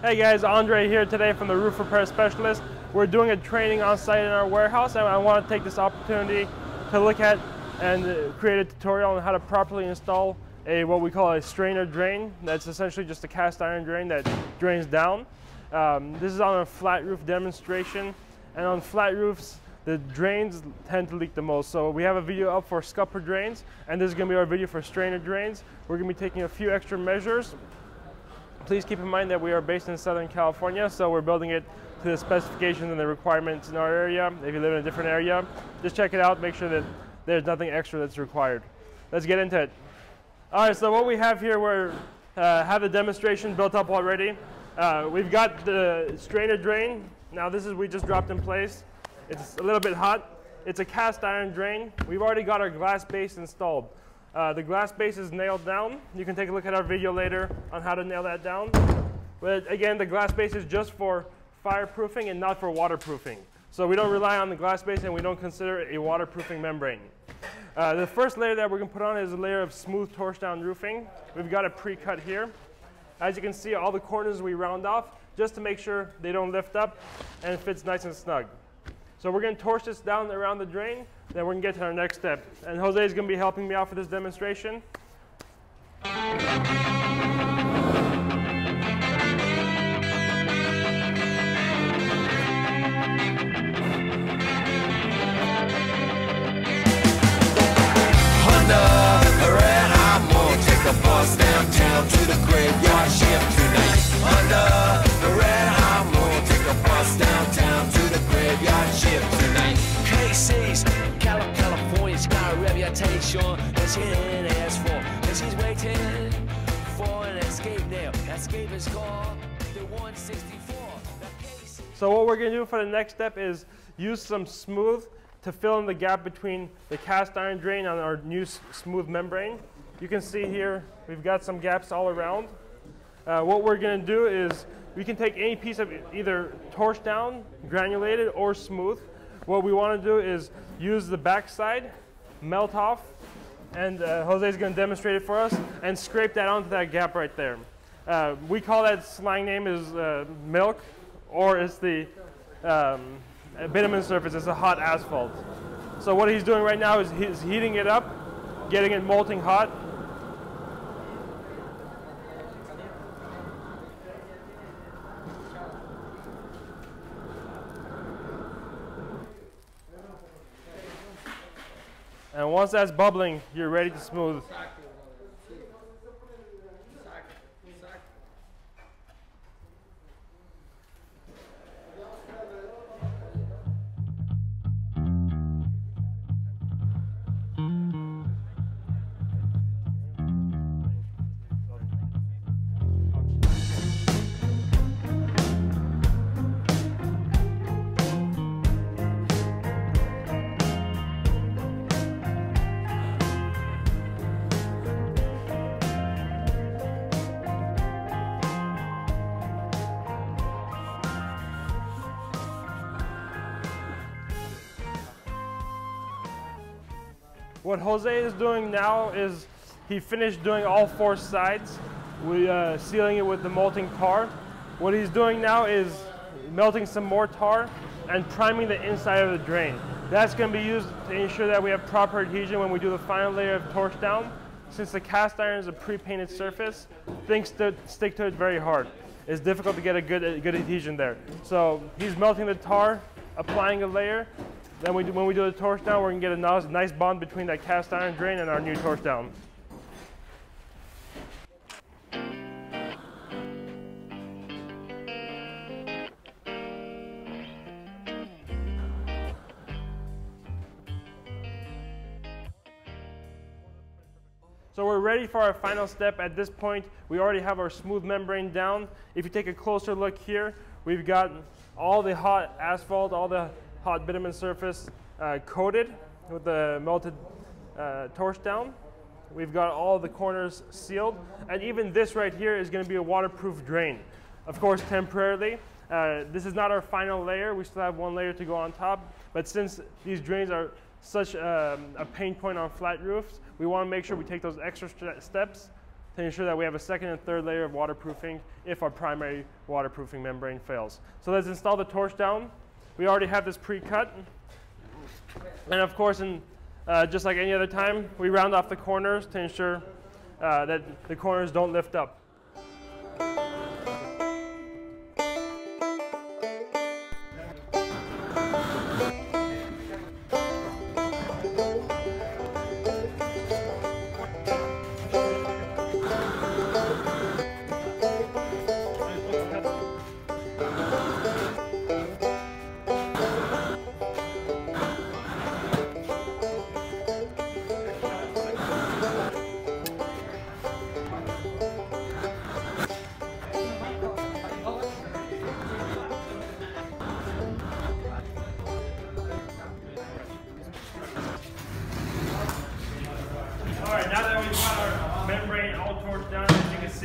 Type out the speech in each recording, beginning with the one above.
Hey guys, Andre here today from the Roof Repair Specialist. We're doing a training on site in our warehouse and I want to take this opportunity to look at and uh, create a tutorial on how to properly install a what we call a strainer drain. That's essentially just a cast iron drain that drains down. Um, this is on a flat roof demonstration and on flat roofs the drains tend to leak the most. So we have a video up for scupper drains and this is going to be our video for strainer drains. We're going to be taking a few extra measures Please keep in mind that we are based in Southern California, so we're building it to the specifications and the requirements in our area. If you live in a different area, just check it out, make sure that there's nothing extra that's required. Let's get into it. All right, so what we have here, we uh, have the demonstration built up already. Uh, we've got the strainer drain. Now this is, we just dropped in place. It's a little bit hot. It's a cast iron drain. We've already got our glass base installed. Uh, the glass base is nailed down. You can take a look at our video later on how to nail that down. But again, the glass base is just for fireproofing and not for waterproofing. So we don't rely on the glass base and we don't consider it a waterproofing membrane. Uh, the first layer that we're going to put on is a layer of smooth torch down roofing. We've got it pre-cut here. As you can see, all the corners we round off just to make sure they don't lift up and it fits nice and snug. So we're going to torch this down around the drain, then we're going to get to our next step. And Jose is going to be helping me out for this demonstration. So what we're going to do for the next step is use some smooth to fill in the gap between the cast iron drain and our new smooth membrane. You can see here we've got some gaps all around. Uh, what we're going to do is we can take any piece of either torch down, granulated, or smooth. What we want to do is use the backside, melt off, and uh, Jose is going to demonstrate it for us, and scrape that onto that gap right there. Uh, we call that slang name is uh, milk or it's the um, bitumen surface, it's a hot asphalt. So what he's doing right now is he's heating it up, getting it molting hot. And once that's bubbling, you're ready to smooth. What Jose is doing now is he finished doing all four sides, we uh, sealing it with the molting tar. What he's doing now is melting some more tar and priming the inside of the drain. That's going to be used to ensure that we have proper adhesion when we do the final layer of torch down. Since the cast iron is a pre-painted surface, things stick to it very hard. It's difficult to get a good, a good adhesion there. So he's melting the tar, applying a layer, then we do, when we do the torch down, we're gonna get a nice, nice bond between that cast iron drain and our new torch down. So we're ready for our final step. At this point, we already have our smooth membrane down. If you take a closer look here, we've got all the hot asphalt, all the hot bitumen surface uh, coated with the melted uh, torch down. We've got all the corners sealed. And even this right here is going to be a waterproof drain. Of course, temporarily. Uh, this is not our final layer. We still have one layer to go on top. But since these drains are such um, a pain point on flat roofs, we want to make sure we take those extra steps to ensure that we have a second and third layer of waterproofing if our primary waterproofing membrane fails. So let's install the torch down. We already have this pre-cut. And of course, in, uh, just like any other time, we round off the corners to ensure uh, that the corners don't lift up.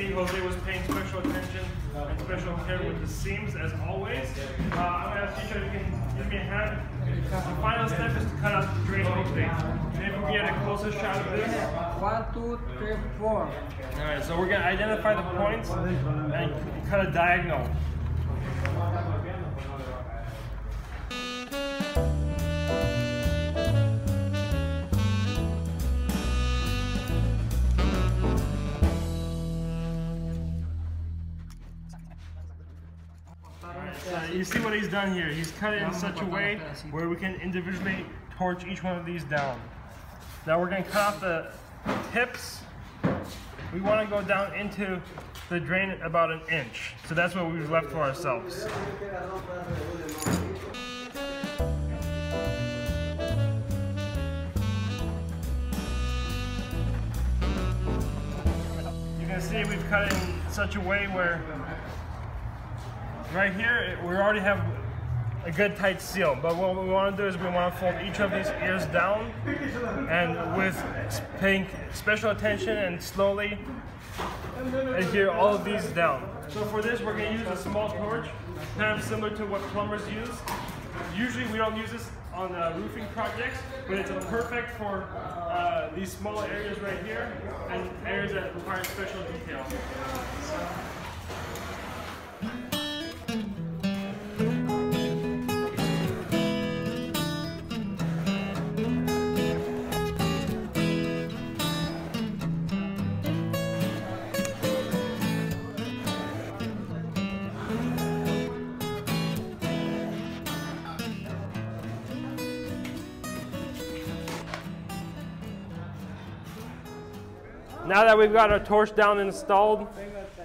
See, Jose was paying special attention and special care with the seams as always. Uh, I'm gonna ask you if you can give me a hand. The final step is to cut out the drain opening. Maybe we get a closer shot of this. One, two, three, four. All right, so we're gonna identify the points and cut a diagonal. You see what he's done here? He's cut it in such a way where we can individually torch each one of these down. Now we're going to cut off the tips. We want to go down into the drain about an inch. So that's what we've left for ourselves. You can see we've cut it in such a way where right here, we already have a good tight seal. But what we want to do is we want to fold each of these ears down and with paying special attention and slowly adhere all of these down. So for this, we're going to use a small torch, kind of similar to what plumbers use. Usually we don't use this on uh, roofing projects, but it's perfect for uh, these small areas right here and areas that require special detail. Now that we've got our torch down installed,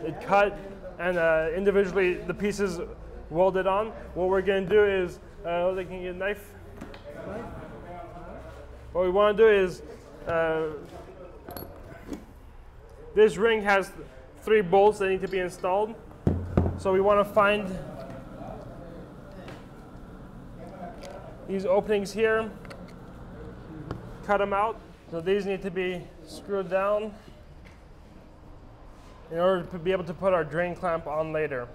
it cut, and uh, individually the pieces welded on, what we're going to do is, uh, they can get a knife. What we want to do is, uh, this ring has three bolts that need to be installed. So we want to find these openings here, cut them out. So these need to be screwed down in order to be able to put our drain clamp on later.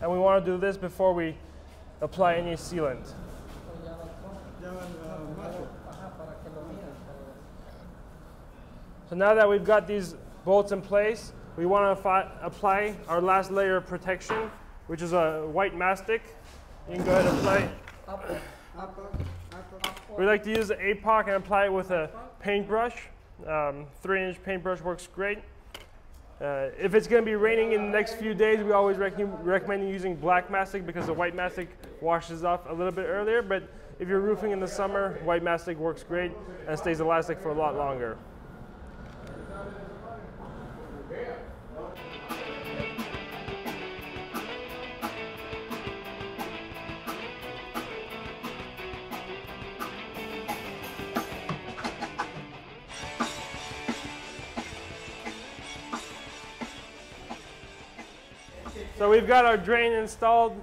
And we want to do this before we apply any sealant. So now that we've got these bolts in place, we want to apply our last layer of protection, which is a white mastic. You can go ahead and apply. We like to use the APOC and apply it with a paintbrush. Um, three inch paintbrush works great. Uh, if it's going to be raining in the next few days, we always rec recommend using black mastic because the white mastic washes off a little bit earlier. But if you're roofing in the summer, white mastic works great and stays elastic for a lot longer. So we've got our drain installed,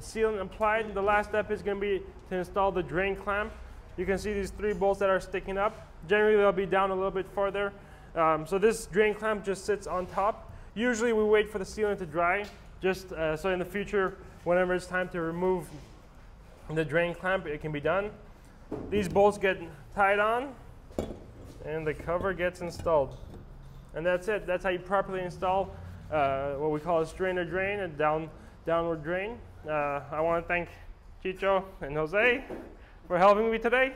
sealant applied. The last step is going to be to install the drain clamp. You can see these three bolts that are sticking up. Generally, they'll be down a little bit further. Um, so this drain clamp just sits on top. Usually, we wait for the sealant to dry, just uh, so in the future, whenever it's time to remove the drain clamp, it can be done. These bolts get tied on, and the cover gets installed. And that's it. That's how you properly install uh, what we call a strainer drain, a down, downward drain. Uh, I want to thank Chicho and Jose for helping me today.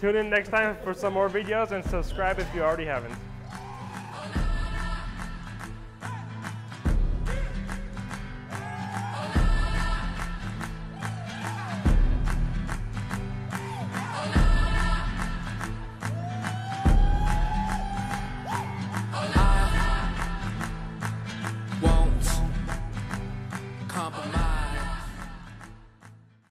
Tune in next time for some more videos and subscribe if you already haven't.